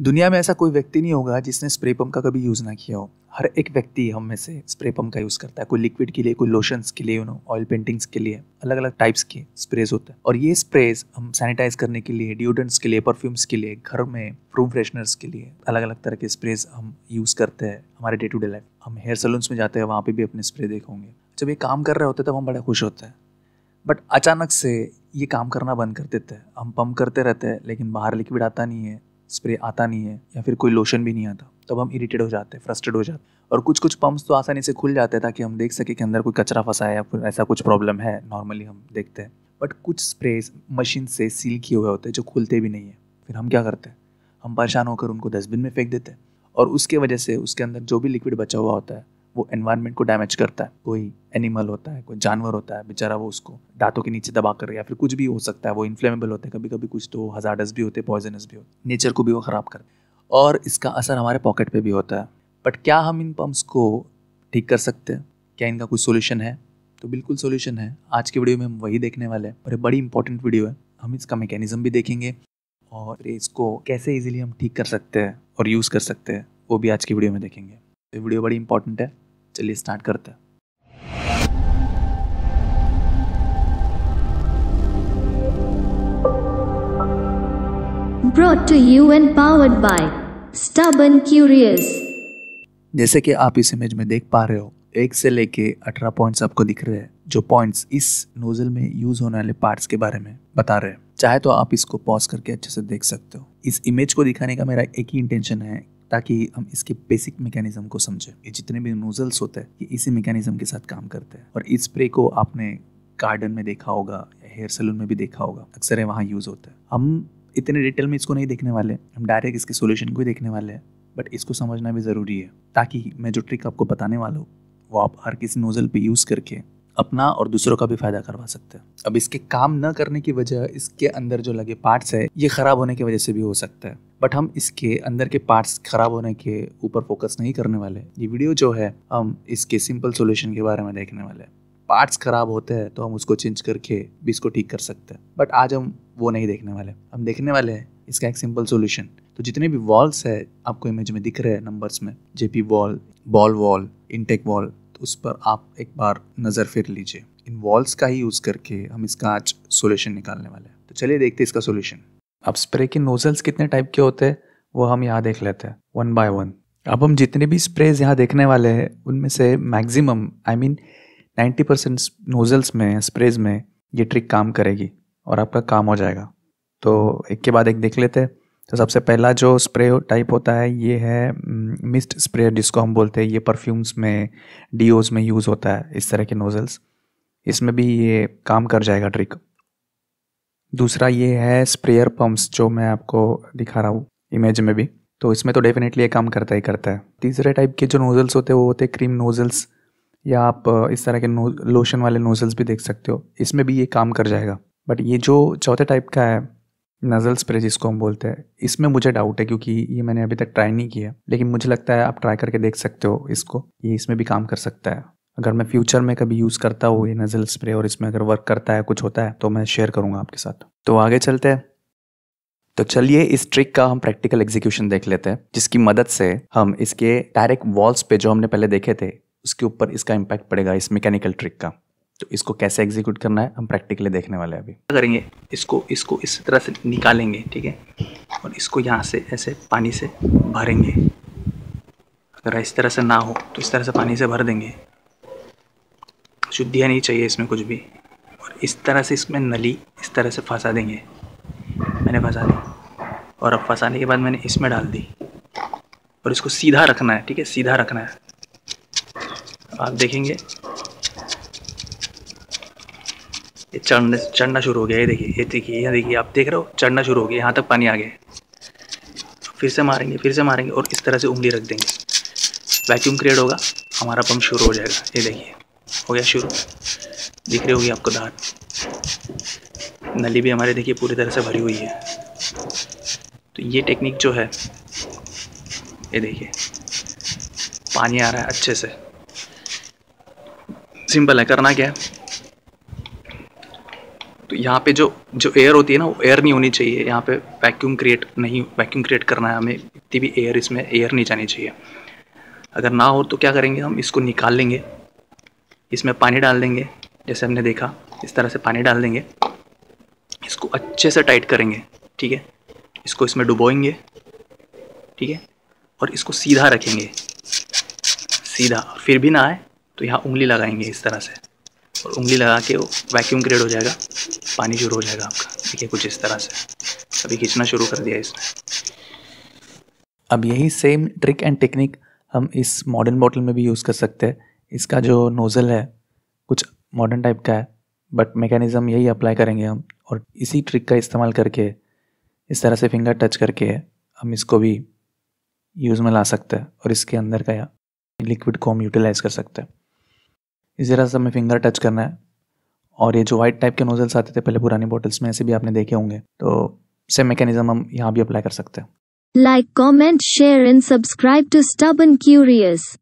दुनिया में ऐसा कोई व्यक्ति नहीं होगा जिसने स्प्रे पंप का कभी यूज़ ना किया हो। हर एक व्यक्ति हम में से स्प्रे पंप का यूज़ करता है। कोई लिक्विड के लिए, कोई लोशंस के लिए यू नो ऑयल पेंटिंग्स के लिए अलग अलग टाइप्स के स्प्रेज होते हैं। और ये स्प्रेज हम सैनिटाइज करने के लिए डिओडेंट्स के लिए परफ्यूम्स के लिए, घर में रूम फ्रेशनर्स के लिए अलग अलग तरह के स्प्रेज हम यूज़ करते हैं हमारे डे टू डे लाइफ हम हेयर सलून्स में जाते हैं, वहाँ पे भी अपने स्प्रे देखोगे। जब ये काम कर रहे होते तब हम बड़े खुश होते हैं। बट अचानक से ये काम करना बंद कर देते हैं। हम पंप करते रहते हैं, लेकिन बाहर लिक्विड आता नहीं है। स्प्रे आता नहीं है या फिर कोई लोशन भी नहीं आता, तब हम इरिटेट हो जाते हैं फ्रस्ट्रेट हो जाते हैं। और कुछ कुछ पंप्स तो आसानी से खुल जाते हैं ताकि हम देख सकें कि अंदर कोई कचरा फंसा है या फिर ऐसा कुछ प्रॉब्लम है नॉर्मली हम देखते हैं। बट कुछ स्प्रे मशीन से सील किए हुए होते हैं जो खुलते भी नहीं है। फिर हम क्या करते हैं? हम परेशान होकर उनको डस्टबिन में फेंक देते हैं। और उसके वजह से उसके अंदर जो भी लिक्विड बचा हुआ होता है वो एनवायरनमेंट को डैमेज करता है। कोई एनिमल होता है, कोई जानवर होता है, बेचारा वो उसको दांतों के नीचे दबा कर या फिर कुछ भी हो सकता है, वो इन्फ्लेमेबल होते हैं। कभी कभी कुछ तो हजारडस भी होते हैं पॉइजनस भी होते। नेचर को भी वो ख़राब करते और इसका असर हमारे पॉकेट पे भी होता है। बट क्या हम इन पम्प्स को ठीक कर सकते हैं? क्या इनका कोई सोल्यूशन है? तो बिल्कुल सोल्यूशन है। आज की वीडियो में हम वही देखने वाले हैं। और ये बड़ी इंपॉर्टेंट वीडियो है। हम इसका मैकेनिज्म भी देखेंगे। और इसको कैसे इजीली हम ठीक कर सकते हैं और यूज़ कर सकते हैं, वो भी आज की वीडियो में देखेंगे। ये वीडियो बड़ी इंपॉर्टेंट है। चलिए स्टार्ट करते हैं। Brought to you and powered by Stubborn Curious. जैसे कि आप इस इमेज में देख पा रहे हो एक से लेके अठारह पॉइंट्स आपको दिख रहे हैं जो पॉइंट्स इस नोजल में यूज़ होने वाले पार्ट्स के बारे में बता रहे हैं। चाहे तो आप इसको पॉज करके अच्छे से देख सकते हो। इस इमेज को दिखाने का मेरा एक ही इंटेंशन है ताकि हम इसके बेसिक मैकेनिज्म को समझें। ये जितने भी नोजल्स होते हैं, ये इसी मैकेनिज्म के साथ काम करते हैं। और इस स्प्रे को आपने गार्डन में देखा होगा, या हेयर सलून में भी देखा होगा, अक्सर है वहाँ यूज़ होता है। हम इतने डिटेल में इसको नहीं देखने वाले हम डायरेक्ट इसके सोल्यूशन को ही देखने वाले हैं। बट इसको समझना भी ज़रूरी है, ताकि मैं जो ट्रिक आपको बताने वाला हूँ, वो आप हर किसी नोज़ल पे यूज़ करके अपना और दूसरों का भी फ़ायदा करवा सकते हैं। अब इसके काम न करने की वजह, इसके अंदर जो लगे पार्ट्स है, ये ख़राब होने की वजह से भी हो सकता है। बट हम इसके अंदर के पार्ट्स ख़राब होने के ऊपर फोकस नहीं करने वाले। ये वीडियो जो है, हम इसके सिंपल सोल्यूशन के बारे में देखने वाले हैं। पार्ट्स खराब होते हैं तो हम उसको चेंज करके भी इसको ठीक कर सकते हैं। बट आज हम वो नहीं देखने वाले। हम देखने वाले हैं इसका एक सिंपल सोल्यूशन तो जितने भी वॉल्स है, आपको इमेज में दिख रहे हैं नंबर्स में। JP valve ball valve intake valve उस पर आप एक बार नज़र फिर लीजिए। इन वॉल्स का ही यूज़ करके हम इसका आज सोल्यूशन निकालने वाले हैं। तो चलिए देखते हैं इसका सोल्यूशन अब स्प्रे के नोजल्स कितने टाइप के होते हैं, वो हम यहाँ देख लेते हैं वन बाय वन अब हम जितने भी स्प्रेज यहाँ देखने वाले हैं, उनमें से maximum I mean ninety percent nozzles में स्प्रेज में ये ट्रिक काम करेगी और आपका काम हो जाएगा। तो एक के बाद एक देख लेते हैं। तो सबसे पहला जो स्प्रे टाइप होता है, ये है मिस्ट स्प्रे जिसको हम बोलते हैं, ये परफ्यूम्स में डीओज में यूज़ होता है, इस तरह के नोजल्स इसमें भी ये काम कर जाएगा ट्रिक दूसरा ये है स्प्रेयर पम्प्स जो मैं आपको दिखा रहा हूँ इमेज में भी। तो इसमें तो डेफिनेटली ये काम करता ही करता है। तीसरे टाइप के जो नोजल्स होते हैं, वो होते हैं क्रीम नोजल्स या आप इस तरह के लोशन वाले नोजल्स भी देख सकते हो। इसमें भी ये काम कर जाएगा। बट ये जो चौथे टाइप का है नज़ल स्प्रे जिसको हम बोलते हैं, इसमें मुझे डाउट है क्योंकि ये मैंने अभी तक ट्राई नहीं किया। लेकिन मुझे लगता है आप ट्राई करके देख सकते हो इसको। ये इसमें भी काम कर सकता है। अगर मैं फ्यूचर में कभी यूज़ करता हूँ ये नज़ल स्प्रे और इसमें अगर वर्क करता है, कुछ होता है तो मैं शेयर करूँगा आपके साथ। तो आगे चलते हैं। तो चलिए इस ट्रिक का हम प्रैक्टिकल एग्जीक्यूशन देख लेते हैं, जिसकी मदद से हम इसके डायरेक्ट वॉल्स पे जो हमने पहले देखे थे, उसके ऊपर इसका इम्पैक्ट पड़ेगा, इस मैकेनिकल ट्रिक का। तो इसको कैसे एग्जीक्यूट करना है, हम प्रैक्टिकली देखने वाले हैं अभी। क्या करेंगे? इसको इसको इस तरह से निकालेंगे, ठीक है? और इसको यहाँ से ऐसे पानी से भरेंगे। अगर इस तरह से ना हो तो इस तरह से पानी से भर देंगे। शुद्धियाँ नहीं चाहिए इसमें कुछ भी। और इस तरह से इसमें नली इस तरह से फंसा देंगे। मैंने फंसा दी। और अब फंसाने के बाद मैंने इसमें डाल दी। और इसको सीधा रखना है, ठीक है? सीधा रखना है। आप देखेंगे। ये चढ़ने, चढ़ना शुरू हो गया ये देखिए ये देखिए, यहाँ देखिए, आप देख रहे हो? चढ़ना शुरू हो गया यहाँ तक पानी आ गया फिर से मारेंगे, फिर से मारेंगे और इस तरह से उंगली रख देंगे। वैक्यूम क्रिएट होगा, हमारा पंप शुरू हो जाएगा। ये देखिए, हो गया शुरू। दिख रही होगी आपको धार। नली भी हमारे देखिए, पूरी तरह से भरी हुई है। तो ये टेक्निक जो है, ये देखिए, पानी आ रहा है अच्छे से। सिंपल है, करना क्या है? तो यहाँ पे जो जो एयर होती है ना, वो एयर नहीं होनी चाहिए। यहाँ पे वैक्यूम क्रिएट नहीं वैक्यूम क्रिएट करना है हमें। इतनी भी एयर इसमें एयर नहीं जानी चाहिए। अगर ना हो तो क्या करेंगे हम? इसको निकाल लेंगे। इसमें पानी डाल देंगे। जैसे हमने देखा, इस तरह से पानी डाल देंगे। इसको अच्छे से टाइट करेंगे, ठीक है? इसको इसमें डुबोएँगे, ठीक है? और इसको सीधा रखेंगे। सीधा, फिर भी ना आए तो यहाँ उंगली लगाएँगे इस तरह से। और उंगली लगा के वो वैक्यूम क्रिएट हो जाएगा, पानी शुरू हो जाएगा आपका। ठीक है कुछ इस तरह से। अभी खींचना शुरू कर दिया इसने। अब यही सेम ट्रिक एंड टेक्निक हम इस मॉडर्न बॉटल में भी यूज़ कर सकते हैं। इसका जो नोज़ल है, कुछ मॉडर्न टाइप का है बट मैकेनिज़्म यही अप्लाई करेंगे हम। और इसी ट्रिक का इस्तेमाल करके, इस तरह से फिंगर टच करके हम इसको भी यूज़ में ला सकते हैं और इसके अंदर का लिक्विड को हम यूटिलाइज़ कर सकते हैं। इसी सा हमें फिंगर टच करना है। और ये जो वाइट टाइप के नोजल्स आते थे, पहले पुरानी बॉटल्स में, ऐसे भी आपने देखे होंगे। तो सेम मैकेनिज्म हम यहाँ भी अप्लाई कर सकते हैं। Like comment share and subscribe to stub and Curious.